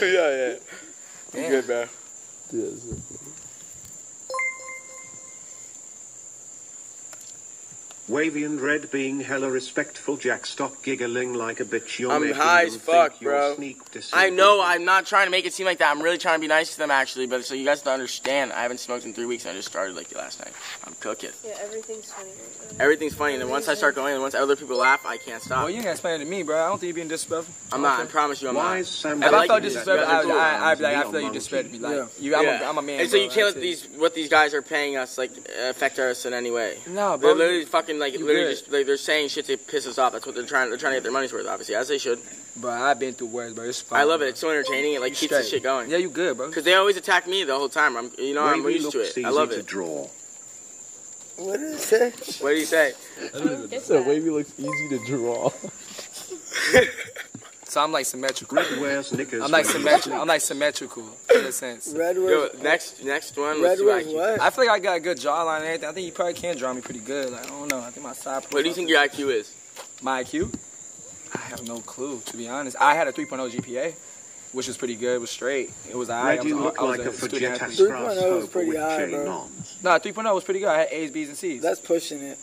yeah, yeah. You good, bro. Wavy and Red being hella respectful. Jack, stop giggling like a bitch. You're I'm high as fuck, bro. sneak. I know I'm not trying to make it seem like that. I'm really trying to be nice to them, actually. But so you guys don't understand, I haven't smoked in three weeks. I just started like last night. I'm cooking. Yeah, everything's funny right. Everything's funny, and then once I start going, and once other people laugh, I can't stop. Well, you ain't gotta explain it to me, bro. I don't think you're being disrespectful. I'm not. I promise you, I'm Why not. is Sam I If I like felt you, disrespectful, you guys I, are I, I'd be like, I Neon feel you monkey. disrespected me. Like, Yeah. you, I'm, Yeah. a, I'm a man. And so bro. you can't let these what these guys are paying us like affect us in any way. No, bro. They're literally fucking like You literally good. just like they're saying shit to piss us off. That's what they're trying. They're trying to get their money's worth, obviously, as they should. But I've been through worse, bro. It's fine. I love bro. it. It's so entertaining. It like You keeps the shit going. Yeah, you good, bro. Because they always attack me the whole time. I'm, you know, I'm used to it. I love to it. draw. What did it say? What do you say? It's So wavy looks easy to draw. So I'm like symmetrical. Red wears knickers. I'm like symmetrical. I'm like symmetrical in a sense. Red Yo, next next one. red Let's what was IQ. what? I feel like I got a good jawline and everything. I think you probably can draw me pretty good. Like I don't know. I think my side. What do you think your IQ is? My IQ? I have no clue, to be honest. I had a 3.0 GPA, which was pretty good. It was straight. It was alright. Red, I was, look I was like a student athlete. 3.0 is pretty high, bro. No, 3.0 was pretty good. I had A's, B's, and C's. That's pushing it.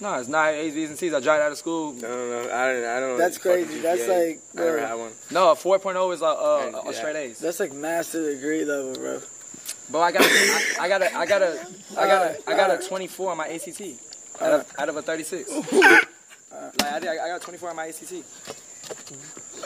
No, it's not A's, B's, and C's. I dropped out of school. I don't know. I don't. I don't know. That's crazy. That's GPA. like, I never had one. No, 4.0 is uh, uh, And, a yeah. straight A's. That's like master degree level, bro. But I got, I, I got a, I got a, I got a, I got a 24 on my ACT out of, out of a 36. like I, did, I got 24 on my ACT.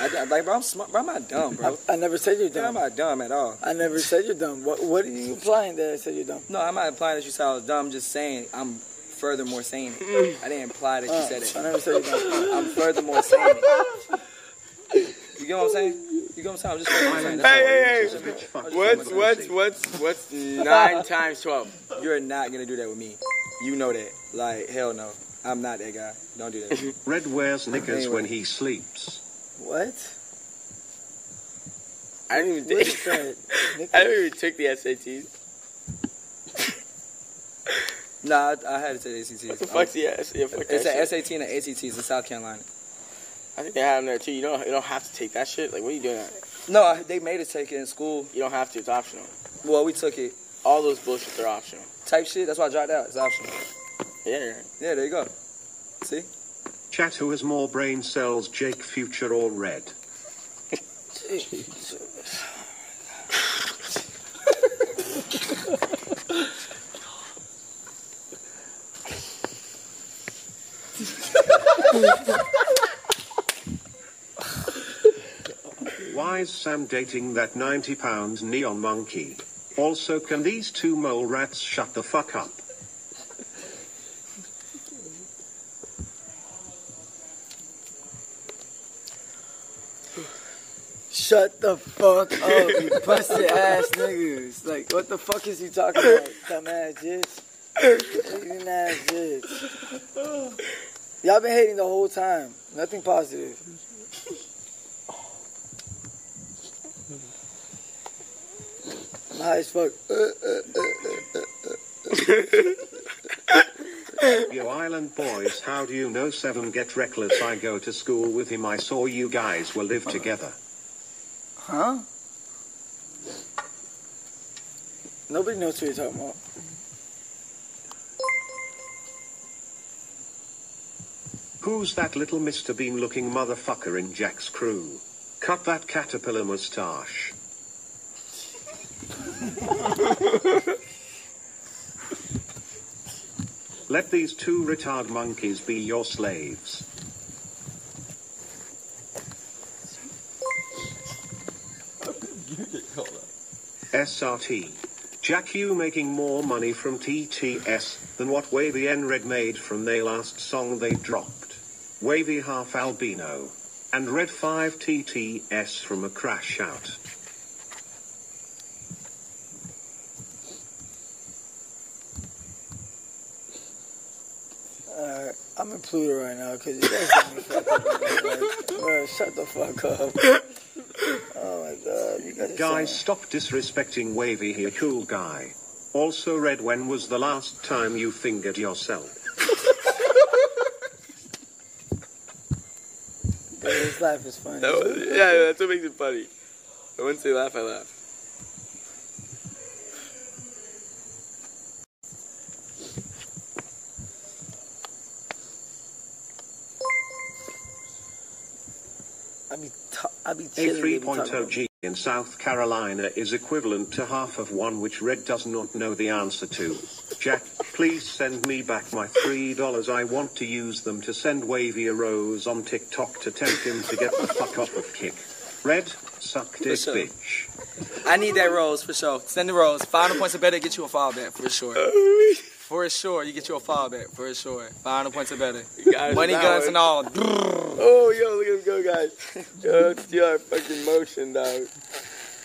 I, got- like, bro, I'm smart, bro. I'm not dumb, bro. I never said you're Yeah, I'm not dumb at all. I never said you're dumb. What What are you implying that I said you're dumb? No, I'm not implying that you said I was dumb. I'm just saying I'm furthermore saying it. I didn't imply that you Uh, said it. I never said you're dumb. I'm furthermore saying it. You get what I'm saying? You get what I'm saying? I'm just furthermore saying Island it. Hey, hey, hey. is a bitch fuck What's what's what's what's nine times twelve? You're not gonna do that with me. You know that. Like hell no. I'm not that guy. Don't do that. Red wears knickers Anyway. when he sleeps. What? I didn't even What take. is that? Nick- I didn't even take the SATs. Nah, I, I had to take ACTs. What the fuck's the S? Yeah, fuck It's that an. SAT and an ACTs in South Carolina. I think they have them there too. You don't. You don't have to take that shit. Like, what are you doing? At? No, I- they made us take it in school. You don't have to. It's optional. Well, we took it. All those bullshits are optional. Type shit. That's why I dropped out. It's optional. Yeah. Yeah, there you go. See? Chat who has more brain cells, Jake Future or Red? Why is Sam dating that 90 pound neon monkey? Also, can these two mole rats shut the fuck up? Shut the fuck up, you pussy ass niggas. Like, what the fuck is you talking about, dumbass bitch? Hating ass bitch. Y'all been hating the whole time. Nothing positive. I'm high as fuck. Yo Island boys, how do you know Seven get reckless? I go to school with him. I saw you guys will live together. Huh? Nobody knows what you're talking about. Who's that little Mr. Bean looking motherfucker in Jack's crew? Cut that caterpillar mustache. Let these two retard monkeys be your slaves. SRT. Jack you making more money from TTS than what Wavy N Red made from their last song they dropped. Wavy half albino. And Red 5 TTS from a crash out. Alright, I'm in Pluto right now because you guys got me fucked up. Like, bro, shut the fuck up. Oh my god, you guys Guys, stop disrespecting Wavy here, cool guy. Also, Red, when was the last time you fingered yourself? His life is funny. No, yeah, that's what makes it funny. I wouldn't say laugh, I laugh. I be, t- I be A chilling. they be talking 3.0 about- G in South Carolina is equivalent to half of one which Red does not know the answer to. Jack, please send me back my $3. I want to use them to send Wavy a rose on TikTok to tempt him to get the fuck off of Kick. Red, suck dick sure. bitch. I need that rose for sure. Send the rose. 500 points or better, get you a fall back for sure. For sure, you get you a fall back for sure. 500 points are better. Guys, Money, guns, one- and all. Oh, yo, look at him go, guys. Yo, that's your fucking motion, dog.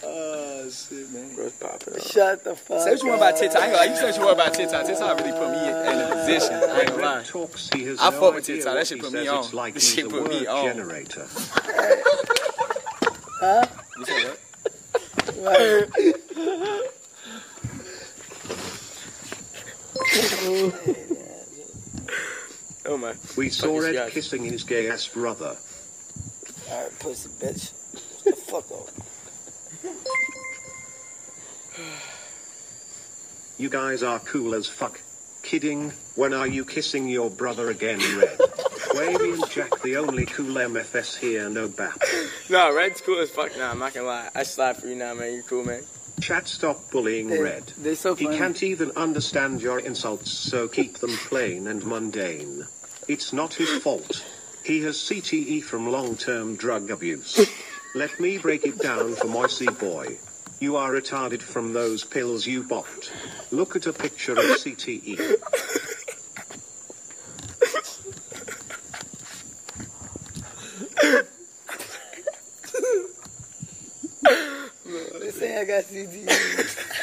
Oh, shit, man. Bro's popping off. Shut the fuck Say what you want about up. TikTok. I ain't gonna lie. You say what you want about TikTok. TikTok really put me in a position. I ain't gonna lie. Talks he has I no fuck with idea TikTok. That what shit put me on. It's like This shit put me on. generator. You said what? Right. Oh, my. We saw Fuck Red kissing his gay ass brother. Alright, pussy bitch. Shut the fuck up. You guys are cool as fuck. Kidding. When are you kissing your brother again, Red? Wavy and Jack, the only cool MFS here, no bap. No, Red's cool as fuck. Nah, I'm not gonna lie. I slide for you now, man. You're cool, man. Chat, stop bullying They, Red. they so He can't even understand your insults, so keep them plain and mundane. It's not his fault. He has CTE from long-term drug abuse. Let me break it down for Moisey boy. You are retarded from those pills you popped. Look at a picture of. CTE. They saying I got CTE.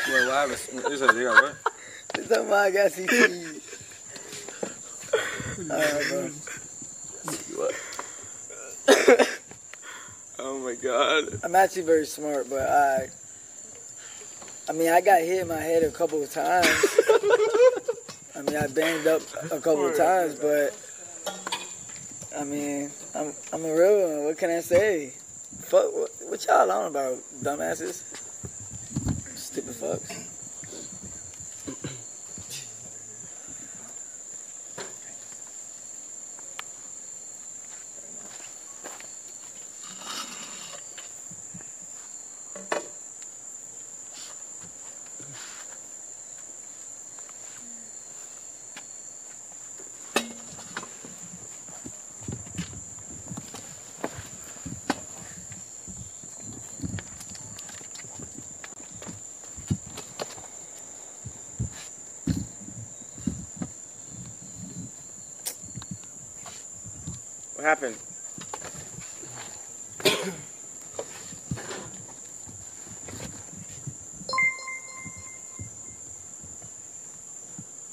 Well, what happened? They said they got what? They talking about I got CTE. Alright, bro. Oh, my God. I'm actually very smart, but I. I mean, I got hit in my head a couple of times. I mean, I banged up a couple of times, but I mean, I'm I'm a real one. What can I say? Fuck, what, what y'all on about, dumbasses? Stupid fucks. What happened?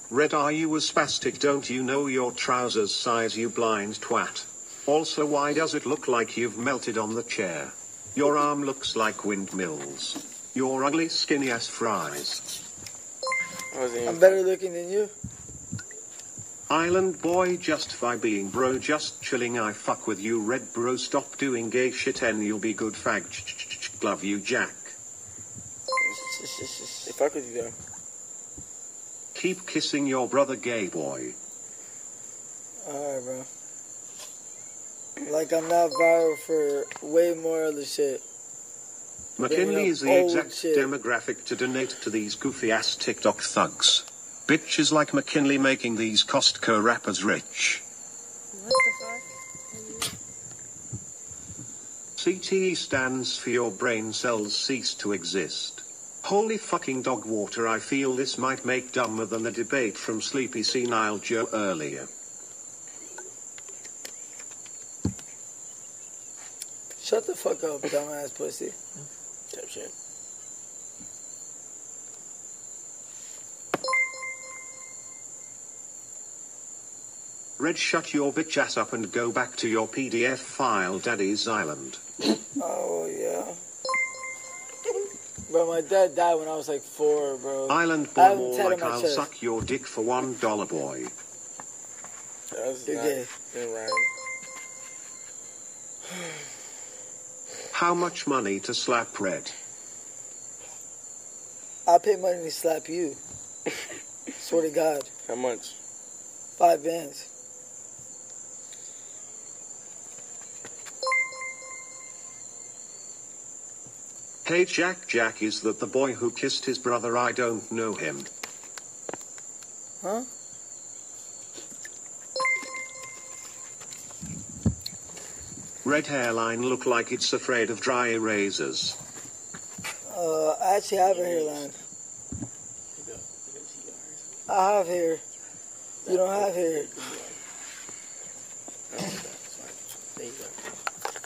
Red, are you a spastic? Don't you know your trousers size, you blind twat? Also, why does it look like you've melted on the chair? Your arm looks like windmills. Your ugly, skinny ass fries. I'm better looking than you. Island boy, just by being bro, just chilling. I fuck with you, red bro. Stop doing gay shit and you'll be good fag. Love you, Jack. They fuck with you, though. Keep kissing your brother, gay boy. Alright, bro. Like I'm not viral for way more other shit. McKinley is the exact shit. demographic to donate to these goofy ass TikTok thugs. Bitches like McKinley making these Costco rappers rich. CTE stands for your brain cells cease to exist. Holy fucking dog water, I feel this might make dumber than the debate from Sleepy Senile Joe earlier. Shut the fuck up, dumbass pussy. Type shit. Red, shut your bitch ass up and go back to your PDF file, Daddy's Island. Oh yeah. Bro, my dad died when I was like four, bro. Island boy more like I'll chest. suck your dick for one dollar boy. That was You're not gay. good, Ryan. How much money to slap Red? I'll pay money to slap you. Swear to God. How much? Five bands. Hey Jack Jack is that the boy who kissed his brother I don't know him. Huh? Red hairline look like it's afraid of dry erasers. Uh, I actually have a hairline. I have hair. You don't have hair.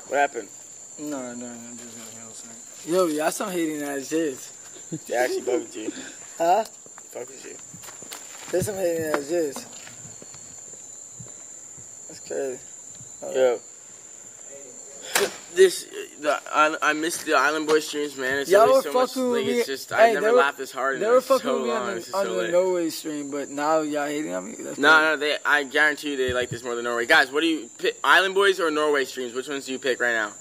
What happened? No, no, no, I'm just gonna handle something. Yo, y'all some hating ass shit. They actually fuck with you. Huh? Fuck with you. There's some hating ass shit. That's crazy. Yo. This, the, I, I missed the Island Boy streams, man. It's Y'all were so much, with like, me. it's just, Hey, I never were- laughed this hard They in were so fucking with me long. on the, on so the. Norway stream, but now y'all hating on me? That's No, no, they. I guarantee you, they like this more than Norway. Guys, what do you pick? Island Boys or Norway streams? Which ones do you pick right now?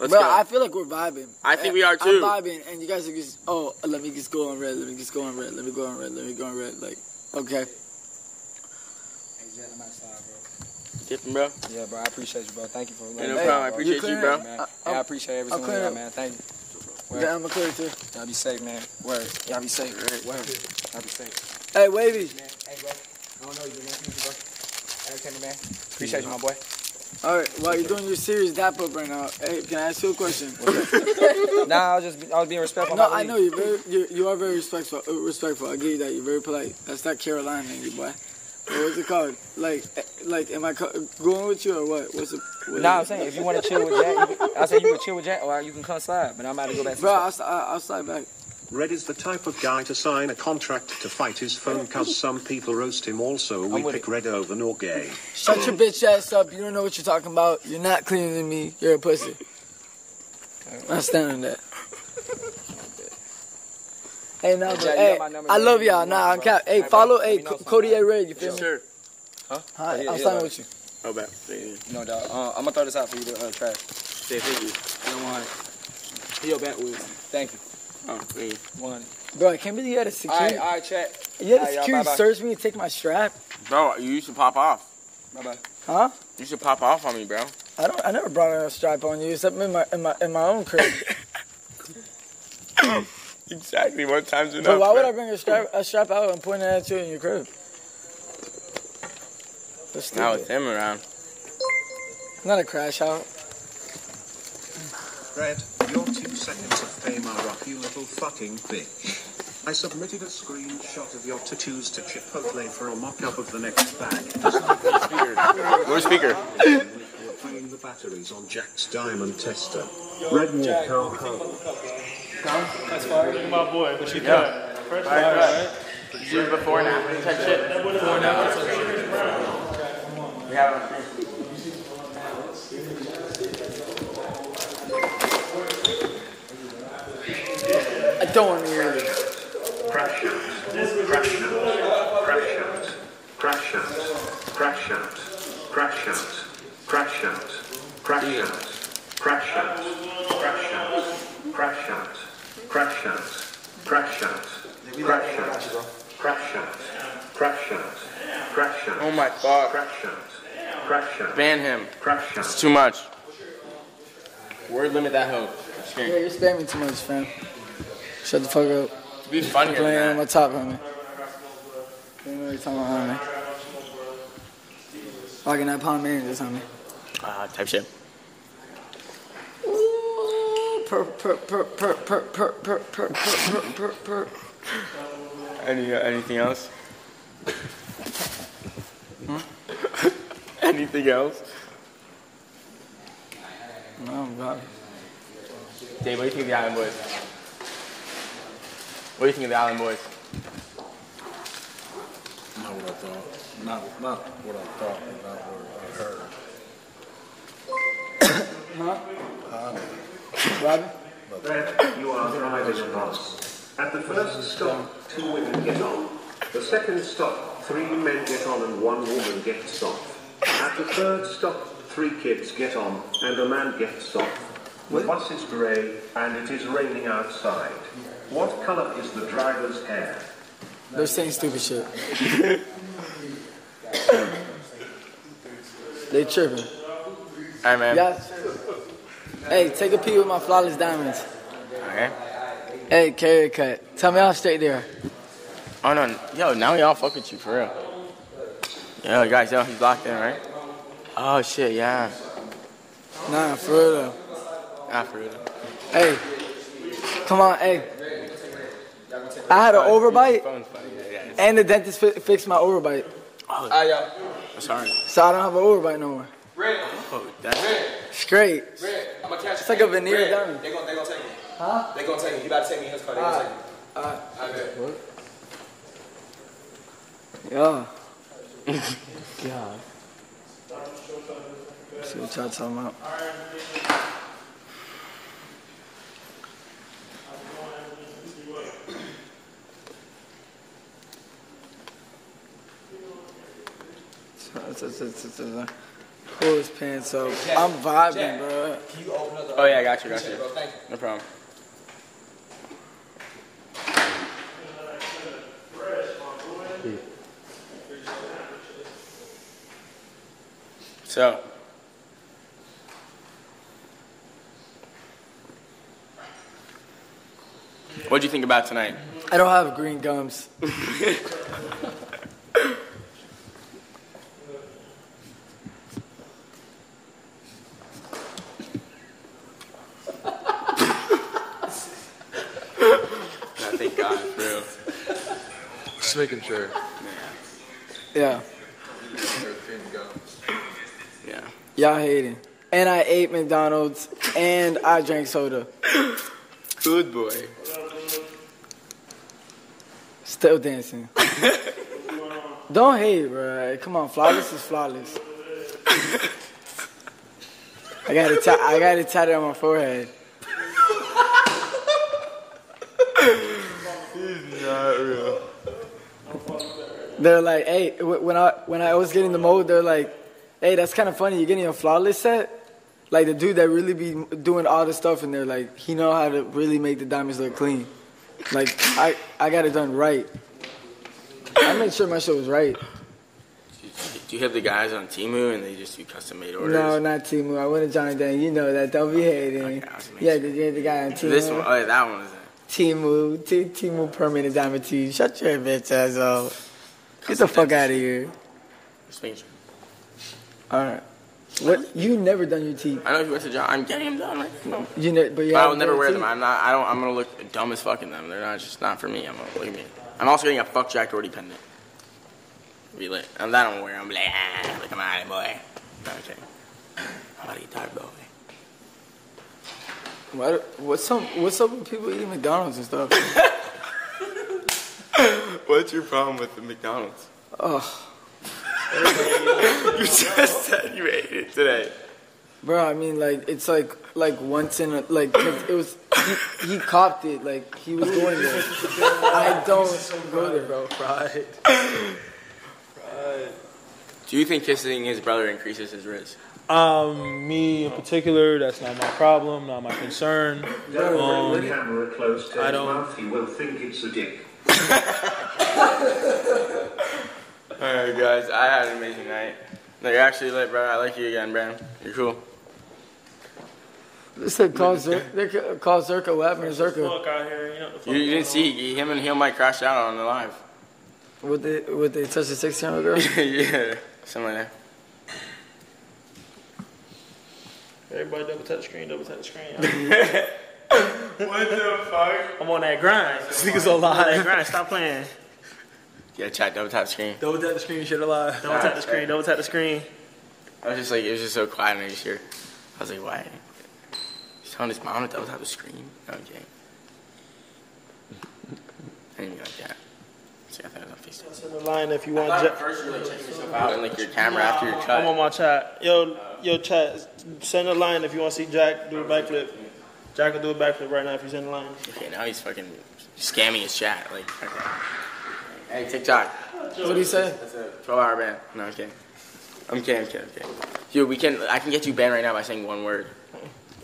Let's Bro, go. I feel like we're vibing. I think eh, we are, too. I'm vibing, and you guys are just, oh, let me just go on red, let me just go on red, let me go on red, let me go on red. Like, okay. Hey, I'm outside, bro. Dipping, bro. Yeah, bro, I appreciate you, bro. Thank you for Hey, letting no me problem. I appreciate you, clearing bro. Man, I- yeah, I appreciate every I'm single one, clearing man. Thank you. Word. Yeah, I'm a clear too. Y'all be safe, man. Word. Y'all be safe. Word. Y'all be safe. Hey, Wavy. Man, hey, bro. I don't know you, man. Thank you, bro. Entertainment, man. Appreciate you, my boy. All right, while you're doing your serious dap up right now, hey, can I ask you a question? nah, I was just I was being respectful. no, I know you're very, you're, you are very respectful. Uh, respectful. I give you that. You're very polite. That's that Carolina in you, boy. What's it called? Like, eh, like, am I going with you or what? What's it? What Nah, I'm saying if you want to chill with Jack, you can, I say you can chill with Jack, or you can come slide. But I'm about to go back to Bro, the I'll, st- I'll, I'll slide back. Red is the type of guy to sign a contract to fight his phone cause some people roast him also. We pick it. Red over Norgay. Shut your bitch ass up. You don't know what you're talking about. You're not cleaner than me. You're a pussy. I stand on that. Hey, no, but, Jack, hey, got my number, I love y'all. Nah, I'm cap. Hey, follow, bro. Hey, me know Co- something. Cody A. Red, you feel Yes, me? Sure. Huh? Hi, Yeah, I'm yeah, signing with you. Oh, bet. Thank. No, doubt. Uh, I'm gonna throw this out for you to uh, trash. Say thank you. You don't want it. Yo, back with. Thank you. Oh, thank you. One. Bro, I can't believe you had a security. all right, chat. You had a Alright, y'all, security bye-bye. search me and take my strap. Bro, you used to pop off. Bye bye. Huh? You should pop off on me, bro. I don't. I never brought a strap on you except in my in my in my own crib. Exactly. One time's enough. but why would bro. I bring a strap a strap out and point it at you in your crib? That's Not with stupid. him around. Not a crash out. Red, your two seconds of fame are up, you little fucking bitch. I submitted a screenshot of your tattoos to Chipotle for a mock-up of the next bag. Where's speaker? We're playing the batteries on Jack's diamond tester. Red will come home. My boy, but she cut. Fresh fire, right? You do before and after type shit. Before and after. We have I don't want to hear this. Crash out. Crash out. Crash out. Crash out. Crash out. Crash out. Crash out. Crash out. Crash out. Crash out. Crash out. Crash out. Crash out. Crash out. Crash out. Crash out. Oh my god. Crash out. Crash out. Ban him. Crash It's too much. Word limit that hoe. Yeah, you're spamming too much, fam. Shut the fuck up. Be funnier Playing on my top, homie. You know what you're talking about, homie. Rocking that palm managers, homie. Uh, type shit. Ooh, per, per, per, per, per, per, per, per, per, per, per. Any, uh, anything else? anything else? No, God. Dave, what do you think the Island Boys? What do you think of the Island Boys? Not what I thought. Not, not what I thought, but not what I heard. Robin? Red, you are driving boss. At the first stop, two women get on. The second stop, three men get on and one woman gets off. At the third stop, three kids get on and a man gets off. The bus is grey and it is raining outside. What colour is the driver's hair? They're saying stupid shit. they tripping. All right, man. Yeah. Hey, take a peek with my flawless diamonds. Okay. Hey, carrot cut. Tell me how straight they are. Oh no, yo, now we all fuck with you for real. Yo, guys, yo, he's locked in, right? Oh shit, yeah. Nah, for real though. Ah, for real. Hey, come on, hey. I had an overbite, Yeah, yeah. and the dentist fi- fixed my overbite, Ah, yeah. Sorry. so I don't have an overbite no more. Red, Oh, that's. Straight. red. I'm gonna catch It's like a veneer diamond. They gonna, they gonna take me. Huh? They gonna take me. You gotta take me in his car. They gonna take me. Alright. I bet. Yeah. God. See what y'all talking about. Pull his pants up. I'm vibing, bro. Can you open up the? Oh yeah, I got you, got you. Bro, thank you. No problem. So, what'd you think about tonight? I don't have green gums. No, thank God, for real. Just making sure. Yeah. Yeah. Y'all hating. And I ate McDonald's and I drank soda. Good boy. Still dancing. Don't hate, bro. Come on, flawless is flawless. I got it. I got it tatted on my forehead. They're like, hey, when I when I was getting the mold, they're like, hey, that's kind of funny. You're getting a flawless set. Like the dude that really be doing all the stuff, and they're like, he know how to really make the diamonds look clean. Like I I got it done right. I made sure my shit was right. Do you have the guys on Temu and they just do custom made orders? No, not Temu. I went to Johnny Dang. You know that. Don't be hating. Okay, I was Yeah, the, the, the guy on Temu. This one, oh yeah, that one is it. Temu. T- Temu permanent diamond T. Shut your bitch ass up. Get the fuck out of here. Making. All right. What? You never done your teeth. I know you went to job. I'm getting them done right now. You know, but you But I will never wear teeth? them. I'm not. I don't. I'm gonna look dumb as fuck in them. They're not just not for me. I'm gonna look at me. I'm also getting a fuck Jack Doherty pendant. Be lit. And that I'm gonna wear. I'm like, ah, look, I'm out of boy. Okay. How about you talk boy? What, what's up? What's up with people eating McDonald's and stuff? What's your problem with the McDonald's? oh, you just said you ate it today. bro. I mean, like it's like like once in a like 'cause it was he, he copped it like he was going there. I don't go there, bro. Right. Do you think kissing his brother increases his risk? Um, me in particular, that's not my problem, not my concern. Don't bring the Um, camera close to I his don't- mouth, he will think it's a dick. Alright, guys. I had an amazing night. No, you're actually lit, bro. I like you again, bro. You're cool. They said call Zherka. They call Zherka. What happened to Zherka? here, you know what the fuck You, you didn't going see him and him might crash out on the live. Would they would they touch the sixteen year old girl? yeah, something like that. on? Everybody double tap the screen, double tap the screen. What the fuck? I'm on that grind. This nigga's so live. that grind. Stop playing. Yeah, chat double tap the screen. Double tap the screen, shit alive. Double tap the screen, double tap the screen. I was just like, it was just so quiet and I just hear. I was like, why? He's telling his mom to double tap the screen. Okay. I didn't be like that. See, I thought it was on FaceTime. Send a line if you I want. thought Ja- at first you were like checking yourself out and like your camera after your cut. I'm on my chat. Yo, yo, chat. Send a line if you want to see Jack do a backflip. Jack will do a backflip right now if you send a line. Okay, now he's fucking scamming his chat. Like, okay. Hey, TikTok. What do you say? That's a 12 hour ban. No, I'm kidding. I'm kidding, I'm kidding, I'm kidding. Dude, we can, I can get you banned right now by saying one word.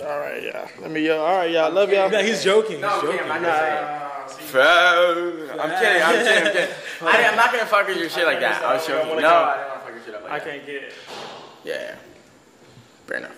All right, yeah. Let me, yo. All right, y'all. Love y'all. No, he's joking. He's No, I'm joking. kidding. I'm not gonna say it. Bro, I'm kidding. I'm kidding. I'm kidding. I, I'm not gonna fuck with your shit like that. I was joking. No, I didn't want to fuck your shit up like that. I that. can't get it. Yeah, yeah. Fair enough.